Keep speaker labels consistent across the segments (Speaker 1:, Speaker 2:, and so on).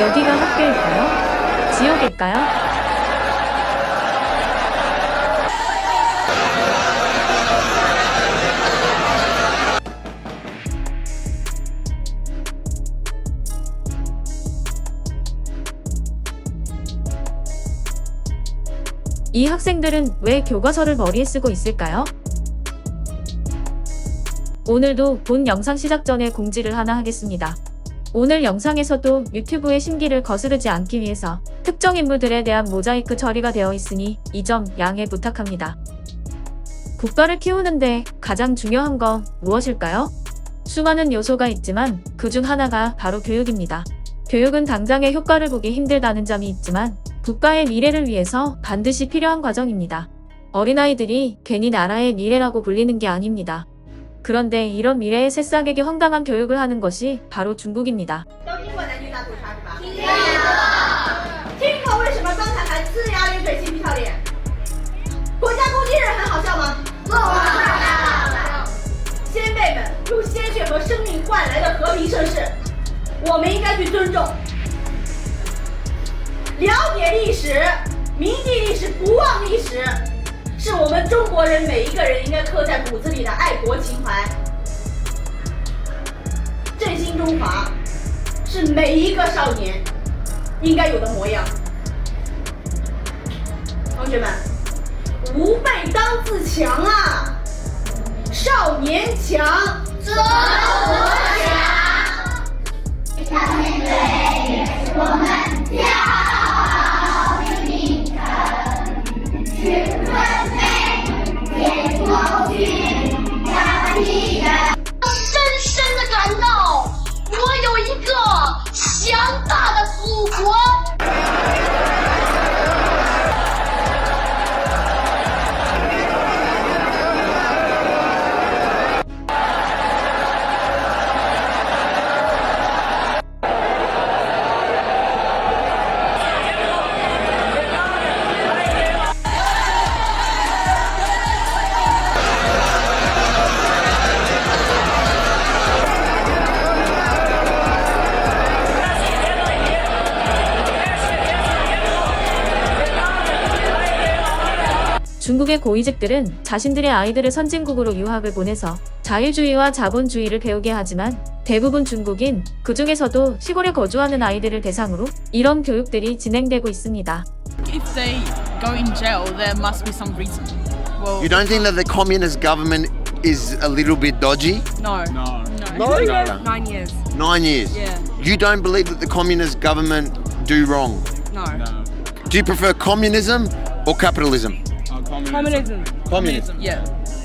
Speaker 1: 여기가 학교일까요? 지옥일까요? 이 학생들은 왜 교과서를 머리에 쓰고 있을까요? 오늘도 본 영상 시작 전에 공지를 하나 하겠습니다. 오늘 영상에서도 유튜브의 심기를 거스르지 않기 위해서 특정 인물들에 대한 모자이크 처리가 되어 있으니 이 점 양해 부탁합니다. 국가를 키우는데 가장 중요한 건 무엇일까요? 수많은 요소가 있지만 그 중 하나가 바로 교육입니다. 교육은 당장의 효과를 보기 힘들다는 점이 있지만 국가의 미래를 위해서 반드시 필요한 과정입니다. 어린아이들이 괜히 나라의 미래라고 불리는 게 아닙니다. 그런데 이런 미래의 새싹에게 황당한 교육을 하는 것이 바로 중국입니다.
Speaker 2: 是我们中国人每一个人应该刻在骨子里的爱国情怀。振兴中华是每一个少年应该有的模样。同学们，吾辈当自强啊，少年强，则国强。
Speaker 1: 중국의 고위직들은 자신들의 아이들을 선진국으로 유학을 보내서 자유주의와 자본주의를 배우게 하지만 대부분 중국인, 그 중에서도 시골에 거주하는 아이들을 대상으로 이런 교육들이 진행되고 있습니다.
Speaker 3: If they go in jail, there must be some reason. Well,
Speaker 4: You don't think that the communist government is a little bit dodgy?
Speaker 3: no.
Speaker 5: No.
Speaker 3: No.
Speaker 4: No.
Speaker 3: Nine years.
Speaker 4: Nine years.
Speaker 3: Yeah.
Speaker 4: You don't believe that the communist government do wrong?
Speaker 3: No.
Speaker 5: No.
Speaker 4: Do you prefer communism or capitalism?
Speaker 5: Communism.
Speaker 3: Communism.
Speaker 4: Communism.
Speaker 3: Yeah.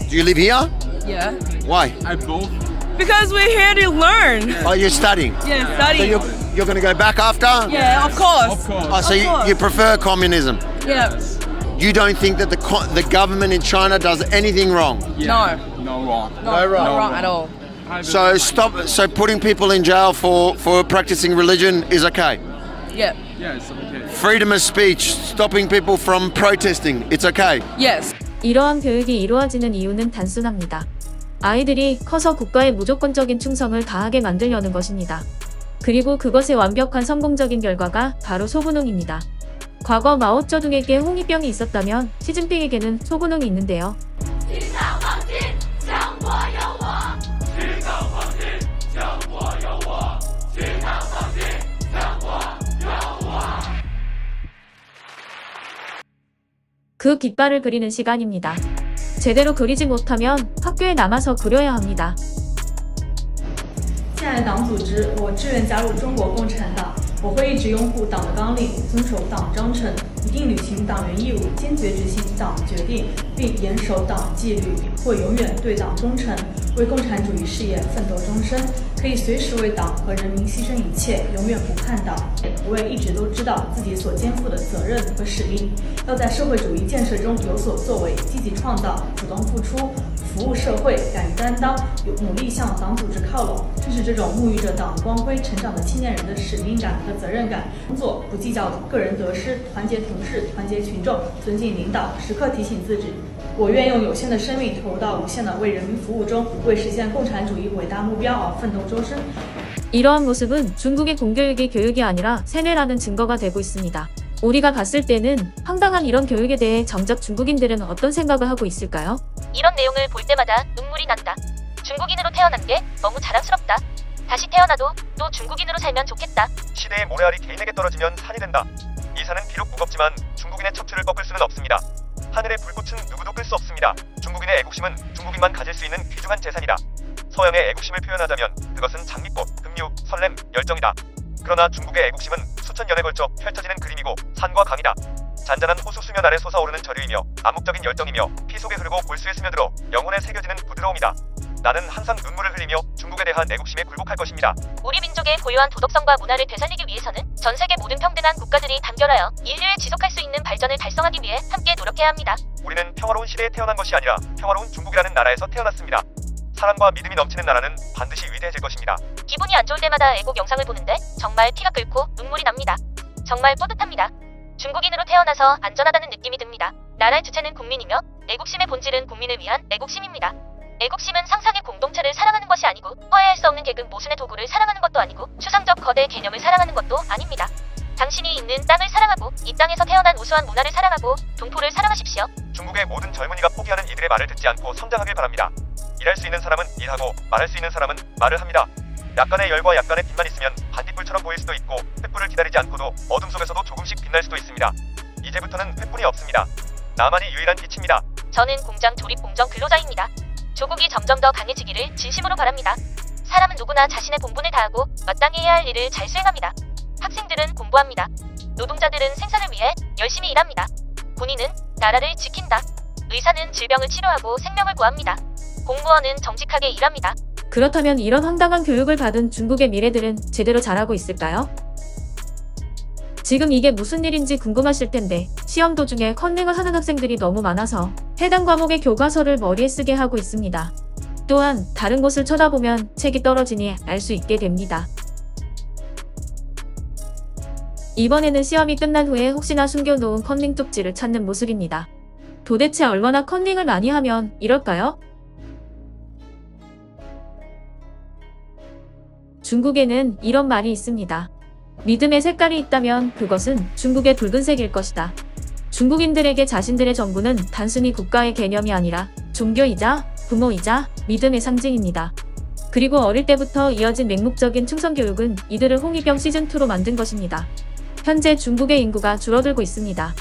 Speaker 4: Do you live here?
Speaker 3: Yeah.
Speaker 4: Why?
Speaker 5: I both.
Speaker 3: Because we're here to learn.
Speaker 4: Oh, you're studying.
Speaker 3: Yeah,
Speaker 4: So
Speaker 3: study.
Speaker 4: you're, you're going to go back after?
Speaker 3: Yeah, of course.
Speaker 5: Of course.
Speaker 4: Oh, so
Speaker 3: Of
Speaker 4: you,
Speaker 3: course.
Speaker 4: you prefer communism?
Speaker 3: Yeah.
Speaker 4: You don't think that the co- the government in China does anything wrong?
Speaker 5: Yeah. No wrong.
Speaker 3: No,
Speaker 4: No wrong.
Speaker 3: Not wrong at all.
Speaker 4: So stop. So putting people in jail for for practicing religion is okay.
Speaker 3: Yeah.
Speaker 5: Yeah, it's okay.
Speaker 4: Freedom of speech, stopping people from protesting, it's okay.
Speaker 3: Yes.
Speaker 1: 이러한 교육이 이루어지는 이유는 단순합니다. 아이들이 커서 국가에 무조건적인 충성을 다하게 만들려는 것입니다. 그리고 그것의 완벽한 성공적인 결과가 바로 소분홍입니다. 과거 마오쩌둥에게 홍위병이 있었다면 시진핑에게는 소분홍이 있는데요. 그 깃발을 그리는 시간입니다. 제대로 그리지 못하면 학교에 남아서 그려야 합니다.
Speaker 6: 亲爱的党组织，我志愿加入中国共产党。我会一直拥护党的纲领，遵守党章程， 一定履行党员义务，坚决执行党决定，并严守党纪律。会永远对党忠诚，为共产主义事业奋斗终身。可以随时为党和人民牺牲一切，永远不叛党。我也一直都知道自己所肩负的责任和使命，要在社会主义建设中有所作为，积极创造，主动付出。服务社会，敢于担当，有努力向党组织靠拢，正是这种沐浴着党光辉成长的青年人的使命感和责任感。工作不计较个人得失，团结同事，团结群众，尊敬领导，时刻提醒自己，我愿用有限的生命投入到无限的为人民服务中，为实现共产主义伟大目标而奋斗终身。
Speaker 1: 이러한 모습은 중국의 공교육이 교육이 아니라 세뇌라는 증거가 되고 있습니다. 우리가 봤을 때는 황당한 이런 교육에 대해 정작 중국인들은 어떤 생각을 하고 있을까요?
Speaker 7: 이런 내용을 볼 때마다 눈물이 난다. 중국인으로 태어난 게 너무 자랑스럽다. 다시 태어나도 또 중국인으로 살면 좋겠다.
Speaker 8: 시대의 모래알이 개인에게 떨어지면 산이 된다. 이 산은 비록 무겁지만 중국인의 척추를 꺾을 수는 없습니다. 하늘의 불꽃은 누구도 끌 수 없습니다. 중국인의 애국심은 중국인만 가질 수 있는 귀중한 재산이다. 서양의 애국심을 표현하자면 그것은 장미꽃, 흑류, 설렘, 열정이다. 그러나 중국의 애국심은 수천 년에 걸쳐 펼쳐지는 그림이고 산과 강이다. 잔잔한 호수 수면 아래 솟아오르는 저류이며 암묵적인 열정이며 피 속에 흐르고 골수에 스며들어 영혼에 새겨지는 부드러움이다. 나는 항상 눈물을 흘리며 중국에 대한 애국심에 굴복할 것입니다.
Speaker 7: 우리 민족의 고유한 도덕성과 문화를 되살리기 위해서는 전 세계 모든 평등한 국가들이 단결하여 인류의 지속할 수 있는 발전을 달성하기 위해 함께 노력해야 합니다.
Speaker 8: 우리는 평화로운 시대에 태어난 것이 아니라 평화로운 중국이라는 나라에서 태어났습니다. 사랑과 믿음이 넘치는 나라는 반드시 위대해질 것입니다.
Speaker 7: 기분이 안 좋을 때마다 애국 영상을 보는데 정말 피가 끓고 눈물이 납니다. 정말 뿌듯합니다. 중국인으로 태어나서 안전하다는 느낌이 듭니다. 나라의 주체는 국민이며 애국심의 본질은 국민을 위한 애국심입니다. 애국심은 상상의 공동체를 사랑하는 것이 아니고 허해할 수 없는 계급 모순의 도구를 사랑하는 것도 아니고 추상적 거대 개념을 사랑하는 것도 아닙니다. 당신이 있는 땅을 사랑하고 이 땅에서 태어난 우수한 문화를 사랑하고 동포를 사랑하십시오.
Speaker 8: 중국의 모든 젊은이가 포기하는 이들의 말을 듣지 않고 성장하길 바랍니다. 일할 수 있는 사람은 일하고 말할 수 있는 사람은 말을 합니다. 약간의 열과 약간의 빛만 있으면 반딧불처럼 보일 수도 있고 횃불을 기다리지 않고도 어둠 속에서도 조금씩 빛날 수도 있습니다. 이제부터는 횃불이 없습니다. 나만이 유일한 빛입니다.
Speaker 7: 저는 공장 조립 공정 근로자입니다. 조국이 점점 더 강해지기를 진심으로 바랍니다. 사람은 누구나 자신의 본분을 다하고 마땅히 해야 할 일을 잘 수행합니다. 학생들은 공부합니다. 노동자들은 생산을 위해 열심히 일합니다. 군인은 나라를 지킨다. 의사는 질병을 치료하고 생명을 구합니다. 공무원은 정직하게 일합니다.
Speaker 1: 그렇다면 이런 황당한 교육을 받은 중국의 미래들은 제대로 잘하고 있을까요? 지금 이게 무슨 일인지 궁금하실 텐데 시험 도중에 컨닝을 하는 학생들이 너무 많아서 해당 과목의 교과서를 머리에 쓰게 하고 있습니다. 또한 다른 곳을 쳐다보면 책이 떨어지니 알 수 있게 됩니다. 이번에는 시험이 끝난 후에 혹시나 숨겨놓은 컨닝 쪽지를 찾는 모습입니다. 도대체 얼마나 컨닝을 많이 하면 이럴까요? 중국에는 이런 말이 있습니다. 믿음의 색깔이 있다면 그것은 중국의 붉은색일 것이다. 중국인들에게 자신들의 정부는 단순히 국가의 개념이 아니라 종교이자 부모이자 믿음의 상징입니다. 그리고 어릴 때부터 이어진 맹목적인 충성교육은 이들을 홍위병 시즌2로 만든 것입니다. 현재 중국의 인구가 줄어들고 있습니다.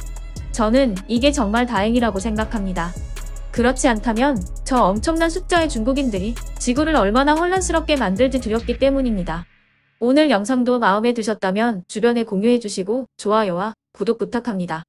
Speaker 1: 저는 이게 정말 다행이라고 생각합니다. 그렇지 않다면 저 엄청난 숫자의 중국인들이 지구를 얼마나 혼란스럽게 만들지 두렵기 때문입니다. 오늘 영상도 마음에 드셨다면 주변에 공유해주시고 좋아요와 구독 부탁합니다.